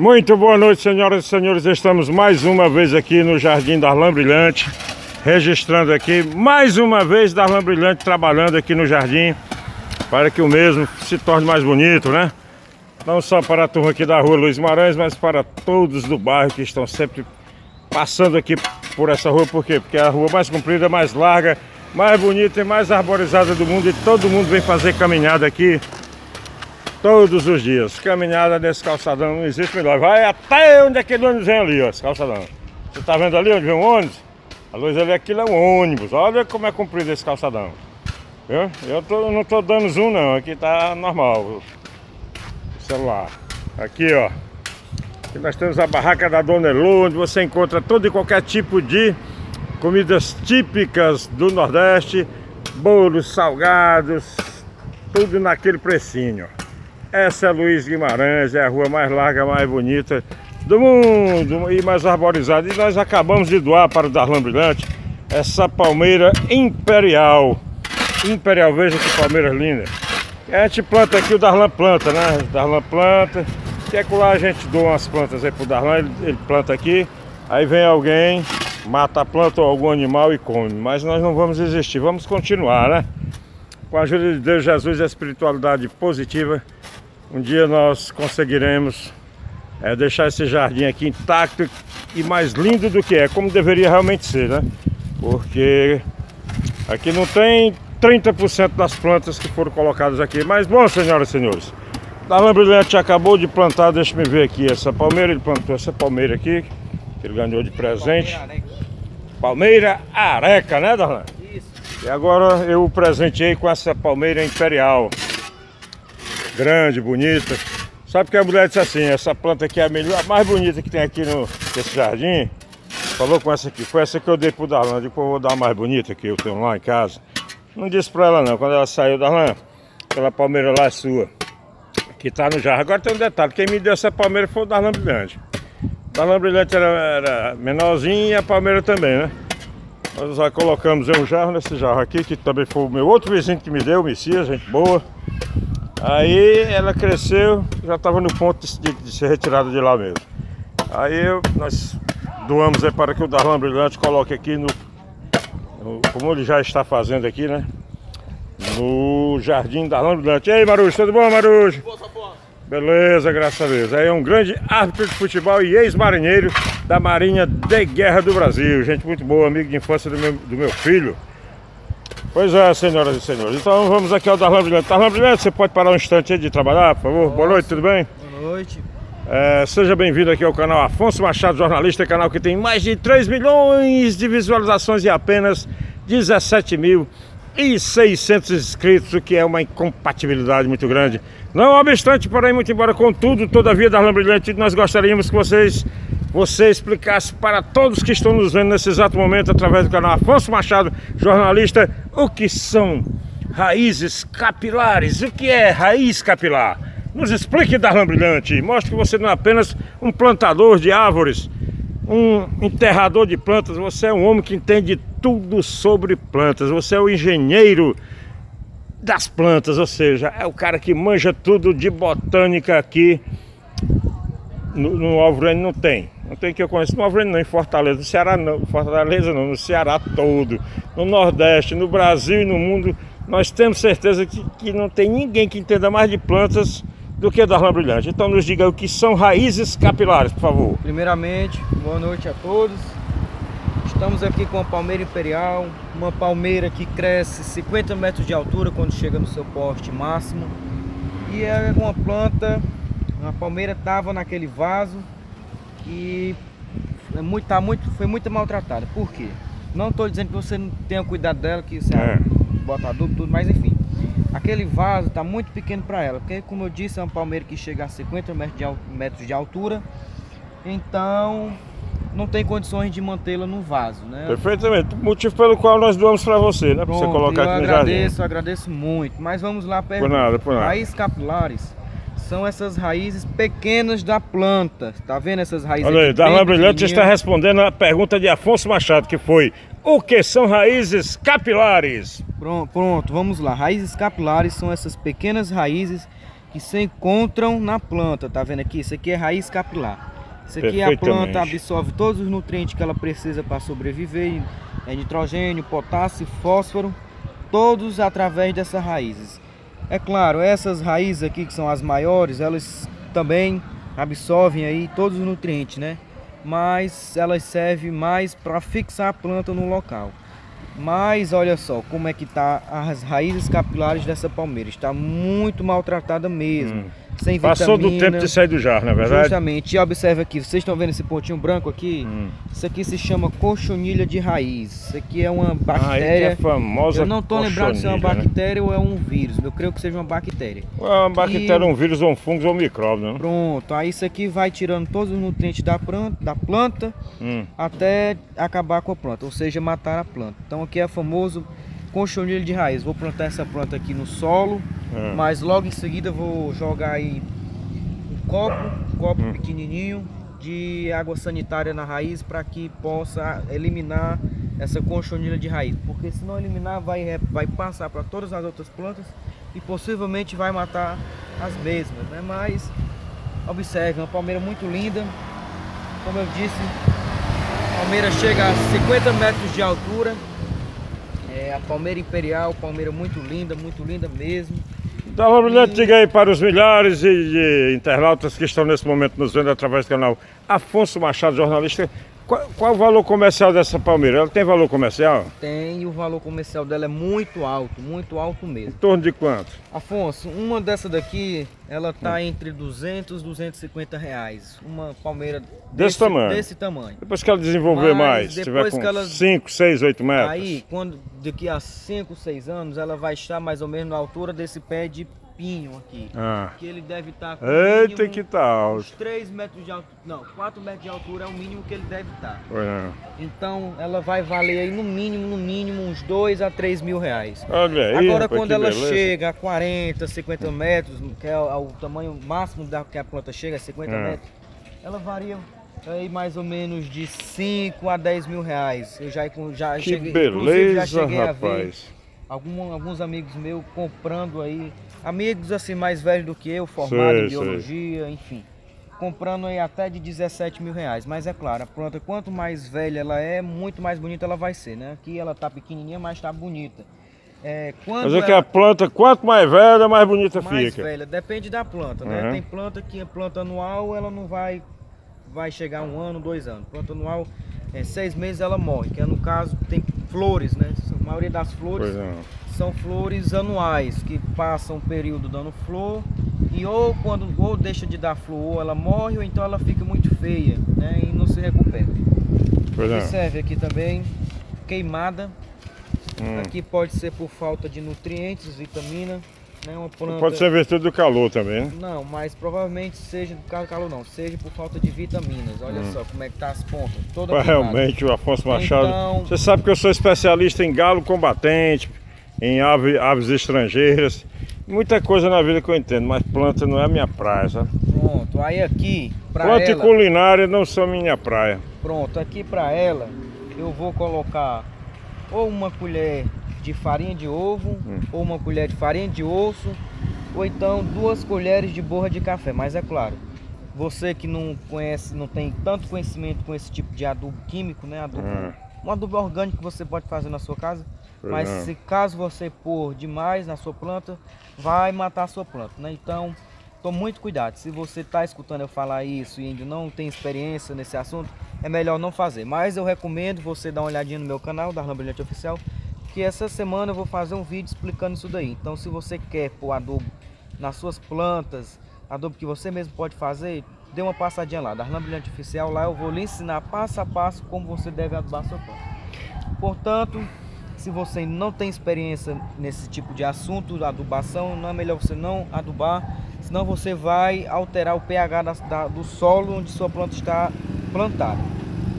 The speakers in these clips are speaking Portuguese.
Muito boa noite, senhoras e senhores. Estamos mais uma vez aqui no Jardim Darlan Brilhante, registrando aqui mais uma vez Darlan Brilhante trabalhando aqui no jardim para que o mesmo se torne mais bonito, né? Não só para a turma aqui da rua Luiz Marães, mas para todos do bairro que estão sempre passando aqui por essa rua. Por quê? Porque é a rua mais comprida, mais larga, mais bonita e mais arborizada do mundo e todo mundo vem fazer caminhada aqui todos os dias. Caminhada nesse calçadão, não existe melhor. Vai até onde aquele ônibus vem ali, ó, esse calçadão. Você tá vendo ali onde vem o ônibus? A luz ali, aquilo é um ônibus. Olha como é comprido esse calçadão. Viu? Eu tô, não tô dando zoom não, aqui tá normal. O celular. Aqui, ó. Aqui nós temos a barraca da Dona Elô, onde você encontra todo e qualquer tipo de comidas típicas do Nordeste, bolos, salgados, tudo naquele precinho. Essa é Luiz Guimarães, é a rua mais larga, mais bonita do mundo e mais arborizada. E nós acabamos de doar para o Darlan Brilhante essa palmeira imperial. Imperial, veja que palmeira linda. A gente planta aqui, o Darlan planta, né? O Darlan planta. Que é que lá a gente doa umas plantas aí pro Darlan, ele, ele planta aqui. Aí vem alguém, mata a planta ou algum animal e come. Mas nós não vamos desistir, vamos continuar, né? Com a ajuda de Deus, Jesus e a espiritualidade positiva, um dia nós conseguiremos é, deixar esse jardim aqui intacto e mais lindo do que é, como deveria realmente ser, né? Porque aqui não tem 30% das plantas que foram colocadas aqui. Mas bom, senhoras e senhores, Darlan Brilhante acabou de plantar, deixa me ver aqui, essa palmeira, ele plantou essa palmeira aqui, que ele ganhou de presente. Palmeira areca, né, Darlan? Isso. E agora eu o presenteei com essa palmeira imperial. Grande, bonita. Sabe que a mulher disse assim, essa planta aqui é a melhor, a mais bonita que tem aqui no, nesse jardim. Falou com essa aqui, foi essa que eu dei pro Darlan, eu vou dar a mais bonita que eu tenho lá em casa. Não disse pra ela não, quando ela saiu, Darlan, aquela palmeira lá é sua. Que tá no jarro. Agora tem um detalhe, quem me deu essa palmeira foi o Darlan Brilhante. O Darlan Brilhante era, era menorzinho e a palmeira também, né? Nós já colocamos um jarro nesse jarro aqui, que também foi o meu outro vizinho que me deu, o Messias, gente boa. Aí ela cresceu, já estava no ponto de, de, ser retirada de lá mesmo. Aí eu, nós doamos aí para que o Darlan Brilhante coloque aqui no, no, Como ele já está fazendo aqui, né? No Jardim Darlan Brilhante. E aí, Marujo, tudo bom, Marujo? Beleza, graças a Deus. Aí é um grande árbitro de futebol e ex-marinheiro da Marinha de Guerra do Brasil. Gente muito boa, amigo de infância do meu, do meu filho. Pois é, senhoras e senhores. Então vamos aqui ao Darlan Brilhante. Darlan Brilhante, você pode parar um instante aí de trabalhar, por favor? Boa noite, tudo bem? Boa noite. É, seja bem-vindo aqui ao canal Afonso Machado Jornalista, canal que tem mais de 3 milhões de visualizações e apenas 17 mil e 600 inscritos, o que é uma incompatibilidade muito grande. Não obstante, porém, muito embora, contudo, todavia, Darlan Brilhante, nós gostaríamos que vocês, você explicasse para todos que estão nos vendo nesse exato momento, através do canal Afonso Machado, jornalista, o que são raízes capilares, o que é raiz capilar? Nos explique, Darlan Brilhante, mostre que você não é apenas um plantador de árvores, um enterrador de plantas, você é um homem que entende tudo sobre plantas, você é o engenheiro das plantas, ou seja, é o cara que manja tudo de botânica aqui no, no Alvorene não tem. Não tem que eu conheço no Alvorene não, em Fortaleza, no Ceará não, Fortaleza não, no Ceará todo, no Nordeste, no Brasil e no mundo, nós temos certeza que, que não tem ninguém que entenda mais de plantas do que da rã brilhante. Então nos diga o que são raízes capilares, por favor. Primeiramente, boa noite a todos. Estamos aqui com a palmeira imperial, uma palmeira que cresce 50 metros de altura quando chega no seu porte máximo. E é uma planta, a palmeira estava naquele vaso e é muito, tá muito, foi muito maltratada. Por quê? Não estou dizendo que você não tenha cuidado dela, que você é. bota adubo, tudo, mas enfim. Aquele vaso está muito pequeno para ela, porque como eu disse, é uma palmeira que chega a 50 metros de altura. Então, não tem condições de mantê-la no vaso, né? Perfeitamente. Motivo pelo qual nós doamos para você, né? Para você colocar aqui no agradeço, jardim. agradeço, agradeço muito. Mas vamos lá perguntar. Por nada, por nada. Raízes capilares são essas raízes pequenas da planta. Tá vendo essas raízes? Olha aí, Darlan Brilhante está respondendo a pergunta de Afonso Machado, que foi o que são raízes capilares? Pronto, pronto, vamos lá. Raízes capilares são essas pequenas raízes que se encontram na planta, tá vendo aqui? Isso aqui é raiz capilar. Isso aqui a planta absorve todos os nutrientes que ela precisa para sobreviver, é nitrogênio, potássio, fósforo, todos através dessas raízes. É claro, essas raízes aqui que são as maiores, elas também absorvem aí todos os nutrientes, né? Mas elas servem mais para fixar a planta no local. Mas olha só como é que tá as raízes capilares dessa palmeira. Está muito maltratada mesmo. Hum sem Passou do tempo de sair do jarro, na é verdade? Justamente. E observa aqui, vocês estão vendo esse pontinho branco aqui? Hum. Isso aqui se chama cochonilha de raiz. Isso aqui é uma bactéria. Ah, é famosa Eu não estou lembrado se é uma né? bactéria né? ou é um vírus. Eu creio que seja uma bactéria. É uma bactéria, e... um vírus, um fungo ou um micróbio, né? Pronto. Aí isso aqui vai tirando todos os nutrientes da planta, da planta hum. até acabar com a planta, ou seja, matar a planta. Então aqui é famoso conchonilha de raiz. Vou plantar essa planta aqui no solo, é. mas logo em seguida vou jogar aí um copo, um copo hum. pequenininho de água sanitária na raiz para que possa eliminar essa conchonilha de raiz, porque se não eliminar vai, vai passar para todas as outras plantas e possivelmente vai matar as mesmas, né? Mas observe, uma palmeira muito linda, como eu disse, a palmeira chega a 50 metros de altura, é a palmeira imperial, palmeira muito linda, muito linda mesmo. Uma brilhante diga aí para os milhares de, de internautas que estão nesse momento nos vendo através do canal Afonso Machado, jornalista. Qual, qual, o valor comercial dessa palmeira? Ela tem valor comercial? Tem, o valor comercial dela é muito alto, muito alto mesmo. Em torno de quanto? Afonso, uma dessa daqui, ela tá hum. entre 200 e 250 reais. Uma palmeira desse, desse, tamanho? Desse tamanho. Depois que ela desenvolver Mas mais, depois tiver com 5, 6, 8 metros. Aí, quando daqui a 5, 6 anos, ela vai estar mais ou menos na altura desse pé de aqui. Ah. Que ele deve estar tá com Eita, que tal? Uns 3 metros de altura. Não, 4 metros de altura é o mínimo que ele deve estar. Tá. É. Então ela vai valer aí no mínimo, no mínimo, uns 2 a 3 mil reais. Olha aí. Agora rapaz, quando ela beleza. chega a 40, 50 metros, que é o, tamanho máximo da que a planta chega, 50 é. metros, ela varia aí mais ou menos de 5 a 10 mil reais. Eu já, já que cheguei, beleza, já cheguei rapaz. Algum, alguns amigos meus comprando aí amigos assim mais velhos do que eu, formados em biologia, sei. enfim. Comprando aí até de 17 mil reais. Mas é claro, a planta, quanto mais velha ela é, muito mais bonita ela vai ser, né? Aqui ela tá pequenininha, mas tá bonita. É, Mas é que a planta, quanto mais velha, mais bonita mais fica. Mais velha, depende da planta, né? Uhum. Tem planta que a planta anual, ela não vai, vai chegar um ano, dois anos. Planta anual, é, seis meses ela morre, que é no caso, tem flores, né? A maioria das flores são flores anuais, que passam um período dando flor e ou quando ou deixa de dar flor, ou ela morre, ou então ela fica muito feia, né? E não se recupera. Pois é. serve aqui também queimada. Hum. Aqui pode ser por falta de nutrientes, vitamina. Né? Planta... Pode ser virtude do calor também, né? Não, mas provavelmente seja do calor não, seja por falta de vitaminas. Olha hum. só como é que tá as pontas. Toda Realmente o Afonso Machado. Então... Você sabe que eu sou especialista em galo combatente, em ave, aves estrangeiras. Muita coisa na vida que eu entendo, mas planta não é minha praia, sabe? Pronto, aí aqui pra Planta ela... e culinária não são minha praia. Pronto, aqui pra ela eu vou colocar ou uma colher de farinha de ovo, hum. ou uma colher de farinha de osso, ou então duas colheres de borra de café. Mas é claro, você que não conhece, não tem tanto conhecimento com esse tipo de adubo químico, né? Adubo, hum. Um adubo orgânico que você pode fazer na sua casa. Mas se caso você pôr demais na sua planta, vai matar a sua planta, né? Então, tome muito cuidado. Se você está escutando eu falar isso e ainda não tem experiência nesse assunto, é melhor não fazer. Mas eu recomendo você dar uma olhadinha no meu canal, da Brilhante Oficial, que essa semana eu vou fazer um vídeo explicando isso daí. Então, se você quer pôr adubo nas suas plantas, adubo que você mesmo pode fazer, dê uma passadinha lá, da Brilhante Oficial. Lá eu vou lhe ensinar passo a passo como você deve adubar sua planta. Portanto, se você não tem experiência nesse tipo de assunto, adubação, não é melhor você não adubar, senão você vai alterar o pH da, da, do solo onde sua planta está plantada.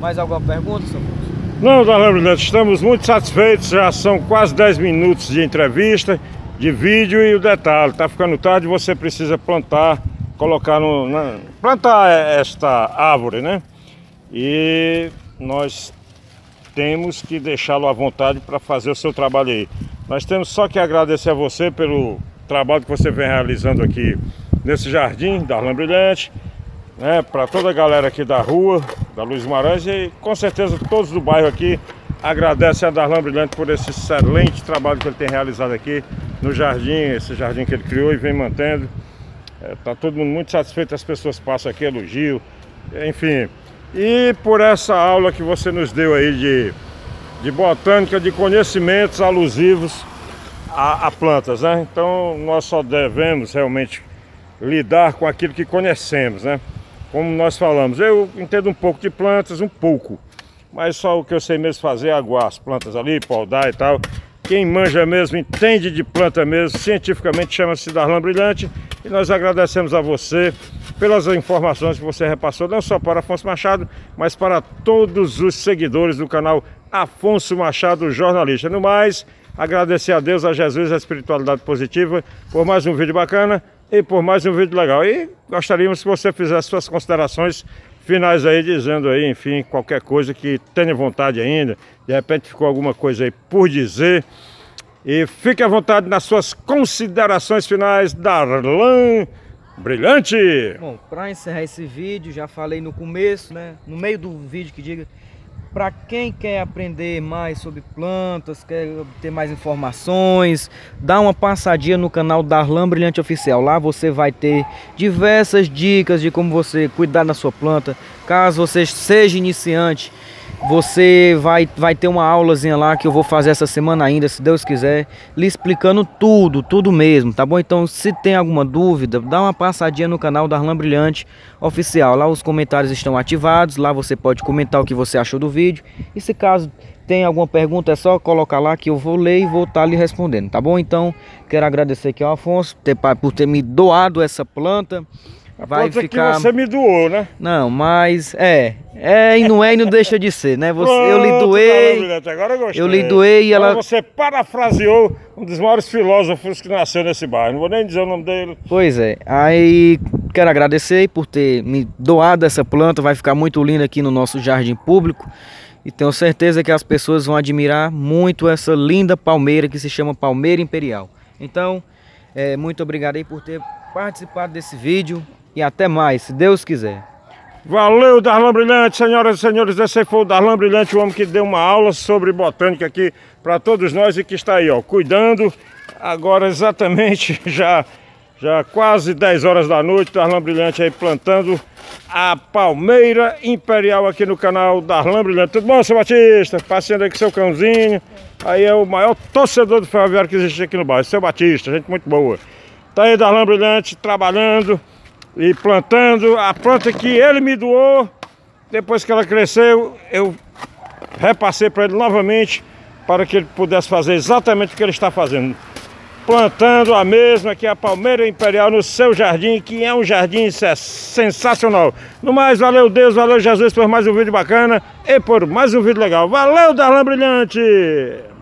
Mais alguma pergunta, São Não, Darlan estamos muito satisfeitos, já são quase 10 minutos de entrevista, de vídeo e o detalhe, está ficando tarde, você precisa plantar, colocar no... Na, plantar esta árvore, né? E nós temos que deixá-lo à vontade para fazer o seu trabalho aí. Nós temos só que agradecer a você pelo trabalho que você vem realizando aqui nesse jardim da Brilhante, né, para toda a galera aqui da rua, da Luiz Guimarães e com certeza todos do bairro aqui agradecem a Darlan Brilhante por esse excelente trabalho que ele tem realizado aqui no jardim, esse jardim que ele criou e vem mantendo. Está é, todo mundo muito satisfeito, as pessoas passam aqui, elogio, enfim. E por essa aula que você nos deu aí de, de botânica, de conhecimentos alusivos a, a plantas, né? Então nós só devemos realmente lidar com aquilo que conhecemos, né? Como nós falamos, eu entendo um pouco de plantas, um pouco. Mas só o que eu sei mesmo fazer é aguar as plantas ali, podar e tal. Quem manja mesmo, entende de planta mesmo, cientificamente chama-se Darlan Brilhante. E nós agradecemos a você pelas informações que você repassou, não só para Afonso Machado, mas para todos os seguidores do canal Afonso Machado Jornalista. No mais, agradecer a Deus, a Jesus, a espiritualidade positiva, por mais um vídeo bacana e por mais um vídeo legal. E gostaríamos que você fizesse suas considerações finais aí, dizendo aí, enfim, qualquer coisa que tenha vontade ainda. De repente ficou alguma coisa aí por dizer. E fique à vontade nas suas considerações finais, Darlan Brilhante. Bom, para encerrar esse vídeo, já falei no começo, né? No meio do vídeo que diga para quem quer aprender mais sobre plantas, quer ter mais informações, dá uma passadinha no canal Darlan Brilhante Oficial. Lá você vai ter diversas dicas de como você cuidar da sua planta. Caso você seja iniciante você vai, vai ter uma aulazinha lá que eu vou fazer essa semana ainda, se Deus quiser, lhe explicando tudo, tudo mesmo, tá bom? Então, se tem alguma dúvida, dá uma passadinha no canal da Arlan Brilhante Oficial. Lá os comentários estão ativados, lá você pode comentar o que você achou do vídeo. E se caso tem alguma pergunta, é só colocar lá que eu vou ler e vou estar tá lhe respondendo, tá bom? Então, quero agradecer aqui ao Afonso por ter me doado essa planta. A vai ficar... que você me doou, né? Não, mas é, é e não é e não deixa de ser, né? Você, Pronto, eu lhe doei, agora eu gostei. Eu lhe doei e ela... você parafraseou um dos maiores filósofos que nasceu nesse bairro, não vou nem dizer o nome dele. Pois é, aí quero agradecer por ter me doado essa planta, vai ficar muito linda aqui no nosso jardim público. E tenho certeza que as pessoas vão admirar muito essa linda palmeira que se chama Palmeira Imperial. Então, é, muito obrigado aí por ter participado desse vídeo e até mais, se Deus quiser. Valeu, Darlan Brilhante, senhoras e senhores, esse foi o Darlan Brilhante, o homem que deu uma aula sobre botânica aqui para todos nós e que está aí, ó, cuidando. Agora exatamente já, já quase 10 horas da noite, Darlan Brilhante aí plantando a palmeira imperial aqui no canal Darlan Brilhante. Tudo bom, seu Batista? Passeando aí com seu cãozinho. Aí é o maior torcedor do ferroviário que existe aqui no bairro, seu Batista, gente muito boa. Tá aí Darlan Brilhante trabalhando e plantando a planta que ele me doou. Depois que ela cresceu, eu repassei para ele novamente para que ele pudesse fazer exatamente o que ele está fazendo. Plantando a mesma que a Palmeira Imperial no seu jardim, que é um jardim sensacional. No mais, valeu Deus, valeu Jesus por mais um vídeo bacana e por mais um vídeo legal. Valeu, Darlan Brilhante!